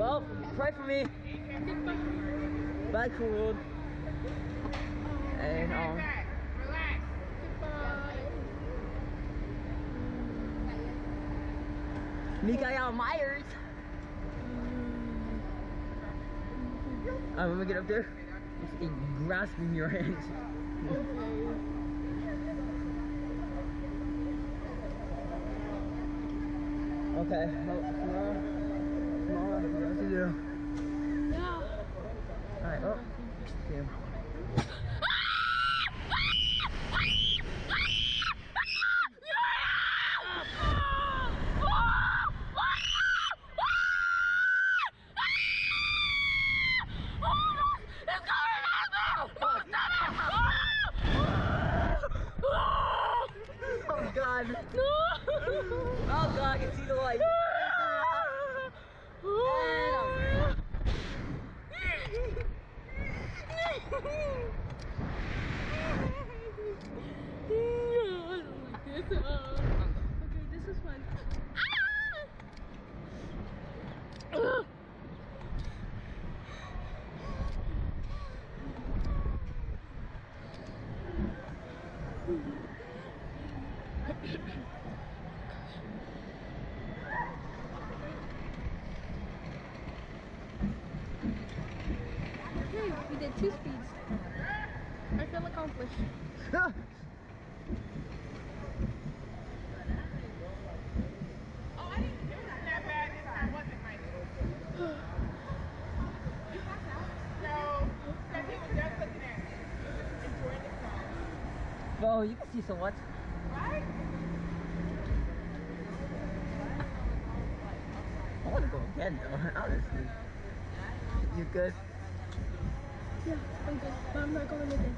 Well, pray for me. Bye, cool. And um. Michael Myers. When we get up there, a grasping your hands. Okay, well, tomorrow, do? Alright, see you. Oh god! Oh god, I can see the light! Okay, this is fun. Okay, we did two speeds. I feel accomplished. well, you can see so much. Right? I want to go again though, honestly. You good? Yeah, I'm good. But I'm not going again.